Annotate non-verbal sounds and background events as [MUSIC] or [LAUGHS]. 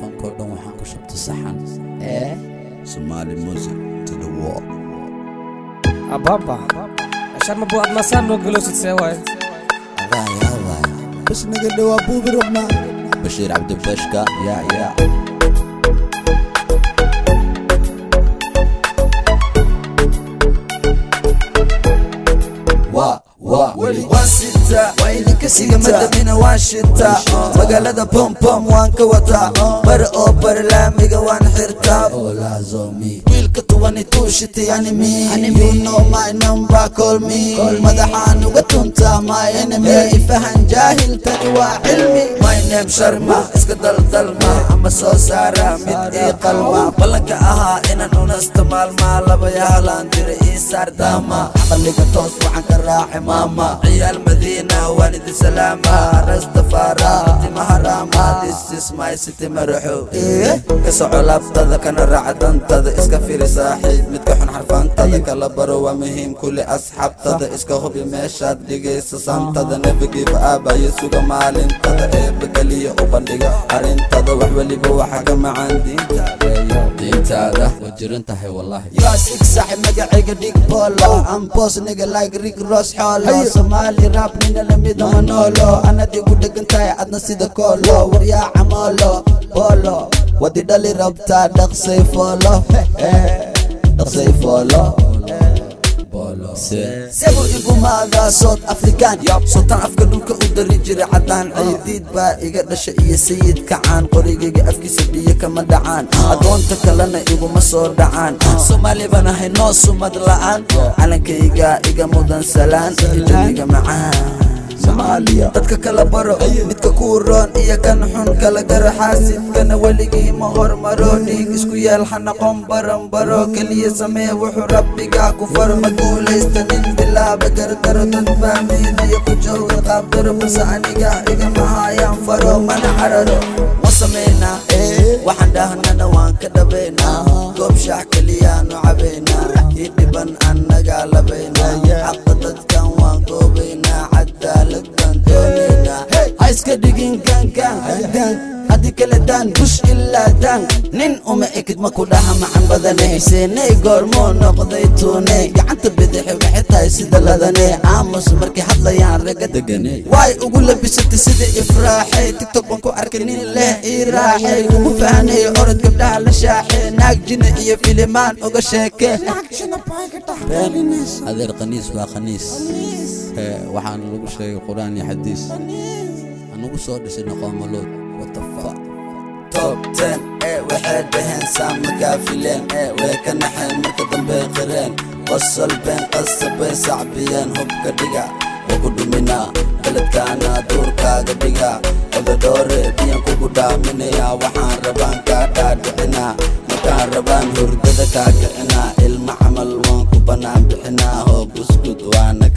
fanko dhan waxaan ku shabta saxan ee somali music to the world. ababa عشان ما بوعد ما سام لو قلوش تساوي هذا يا هذا بس نقدر وابو برمنا بشير عبد البشكة يا يا. Siga madamina waan shita magaalada pompom waan ka wataa bar oo barlaamiga waan xirtaa. Wiilka tuwani tuushiti animi you know my number call me. Madaxaan uga tuntaa my enemy. Ifahan jaahilkani waa cilmi. My name sharma iska daldalma ama soo saara mid ii qalma. Ballanka ahaa inaan unasta maalmaa laba yahlaan dira ii saar daama. Xaqaliga toos waxaan ka raaci maama مدينة والد سلامة رستفارة تم حرامة This is my city مرحو إيه كسو علاب تذا كان رعدان تذا إسكا فيري صاحب متكحن حرفان تذا كلا بروا مهم كل أصحاب تذا إسكا خبي ميشاد لغي سسان تذا نبقي give up يسوغ مالين تذا إيه بكالي أوبان لغا عرين تذا وحولي بوحاق معان دين تذا دين تذا وجرن تحي والله يا سيك صاحب مجا عيق ديك بولا أم بوس نيجا لايك ريك روس حولا سمالي راب nin lamida manolo anadigu dhegantahay adna sida koolo waryaaca moolo boolo wadi dhali rabtaa dhaqsay foolo [LAUGHS] eh, dhaqsay foolo sebo igumaaga south african. Sultaan afka dhulka u dari jiray caddaan. Ciidiid baa iga dhasha iyo sayid kacaan qorigayga afkiisa biyo kama dhacaan. Adoonta kalena iguma soo dhacaan. Soomaali baan ahay noo sumad la'aan. Calankayga iga mudan salaan. Jawiga macaan Somalia dadka kala baro midka ku roon iyo kan xun kala garo xaasidkana weligii ma hormaro dhiig isku yeel ha noqon baran baro. Keliya samee wuxuu rabbiga ku faro ma guulaysta nin bilaaba gardaro dad fahmaynayo ku jooga qaabdaro balse aniga igama hayaan faro mana cararo. Ma sameynaa waxaan dhahnana waan ka dhabaynaa. Goob shaax keliyaanu cabaynaa ii dhiban annagaa labaynaa. Xaqa dadkan haddii kale daan bush ilaa daan nin uma ekid ma ku dhaha macan badane. Seenay goormoo noqday tuune gacanta bidixi waxay tahay sida ladane aamus markay hadlayaan raga degane. Waay ugu labisatay sida ifraaxay tiktok baan ku arkay nin leh ii raaxay ugu fahnay orod gabdhaha la shaaxay naag jina iyo filimaan uga sheeke. Adeer qaniis. Waa khaniis Ee, waxaana lagu sheegay qur'aan iyo xadiis. Anugu soo dhisay noqomalood what the fuck top ten ee waxay dhaheen saama gaafileen ee way ka naxeen marka dambe qireen qosol been qasabay sacbiyeen hubka dhiga waa ku dhuminaa beledkaana duurkaaga dhiga odadhoore biyan kugu dhaaminayaa waxaan rabaan kaa dhaadhicinaa markaan rabaan hurdada kaa kicinaa ilma camal waan ku bannaan bixinaa hoo buskud waana